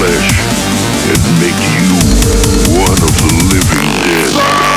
flesh and make you one of the living dead.